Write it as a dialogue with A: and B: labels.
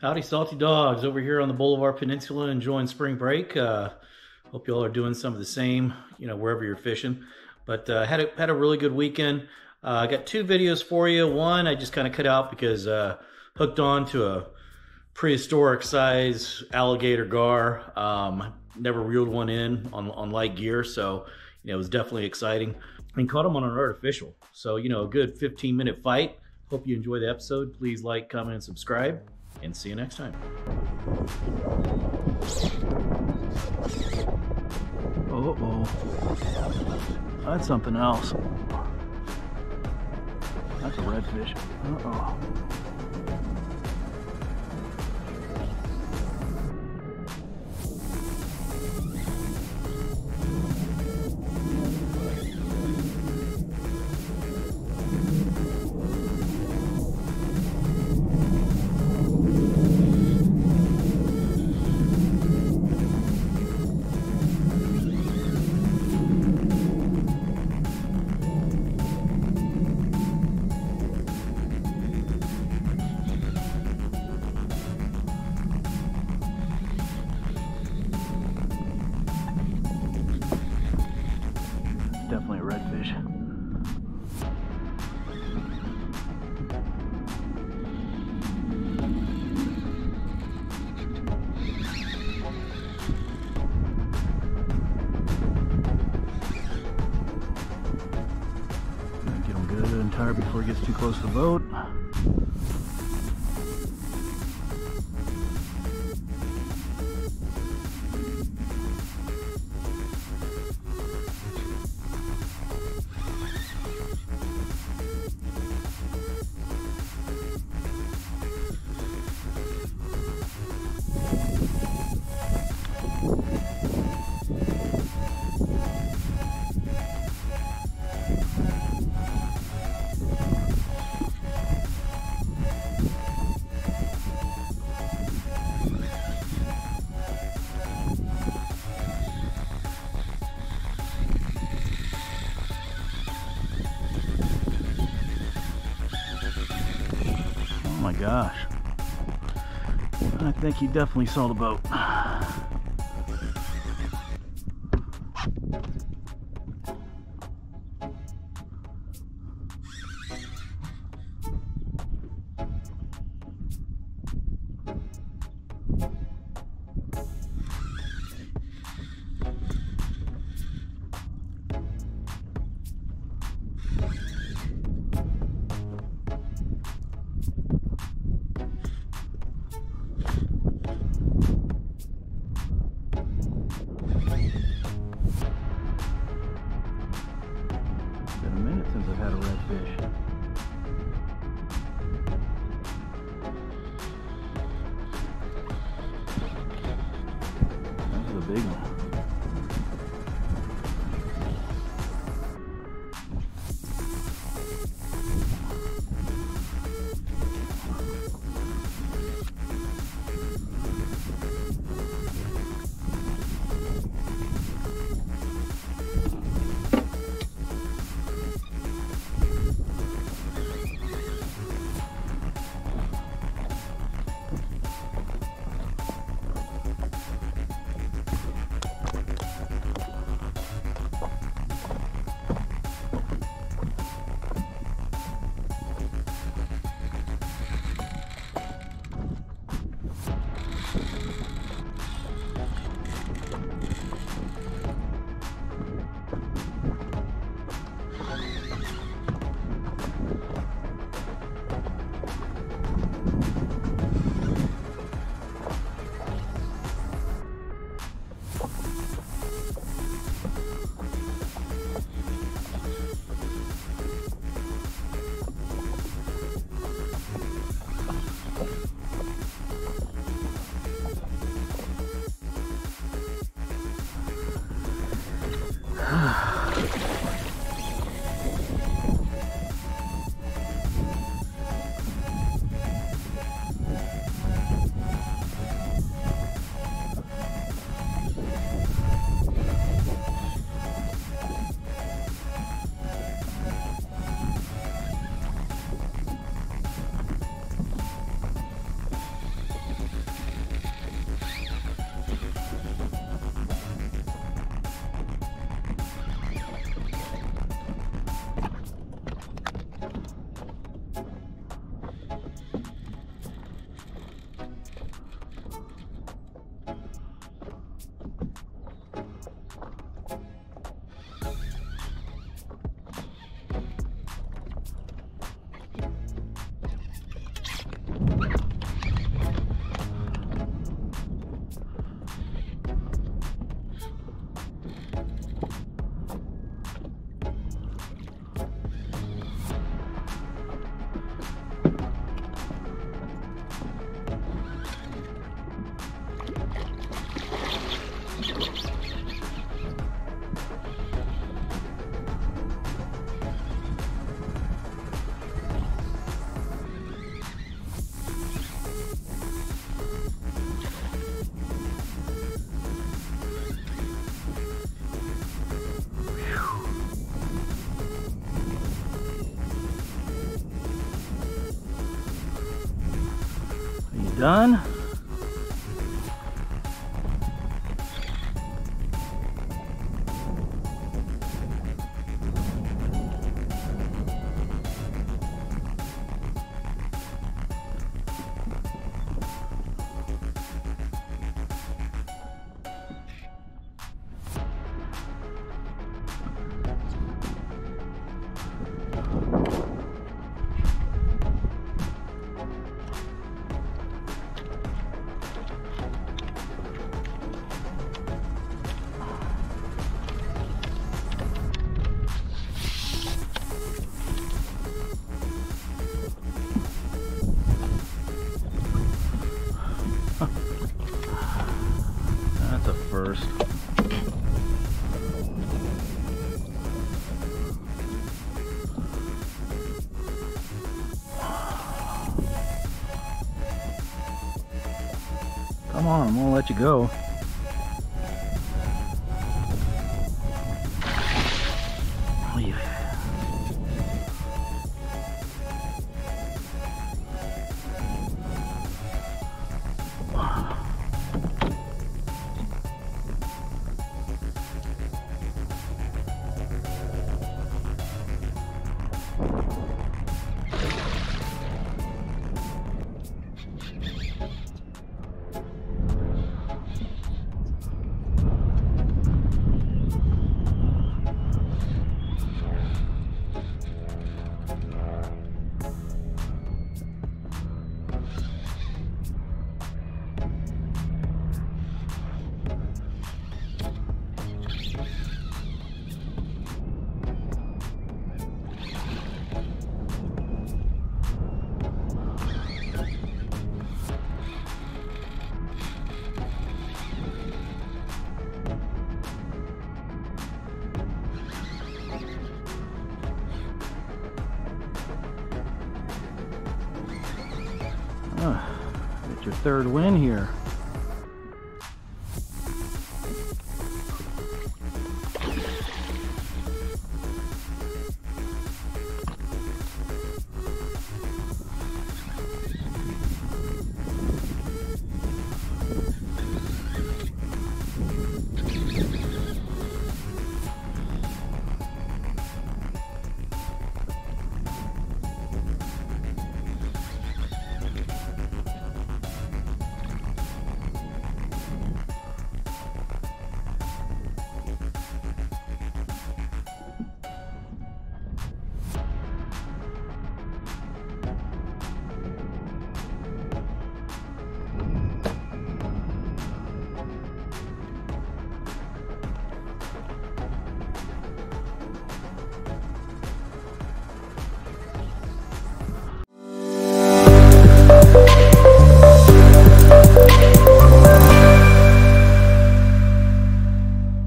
A: Howdy, salty dogs, over here on the Bolivar Peninsula enjoying spring break. Uh, hope you all are doing some of the same, you know, wherever you're fishing. But uh, had a had a really good weekend. Uh, I got two videos for you. One I just kind of cut out because uh, hooked on to a prehistoric size alligator gar. Um, never reeled one in on on light gear, so you know it was definitely exciting. And caught him on an artificial. So you know, a good 15 minute fight. Hope you enjoy the episode. Please like, comment, and subscribe. And see you next time. Uh oh. That's something else. That's a redfish. Uh oh. Gets too close to boat. My gosh. I think he definitely saw the boat. Done. I'm gonna let you go. Your third win here.